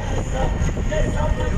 Come on.